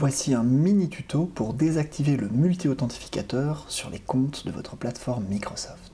Voici un mini tuto pour désactiver le multi-authentificateur sur les comptes de votre plateforme Microsoft.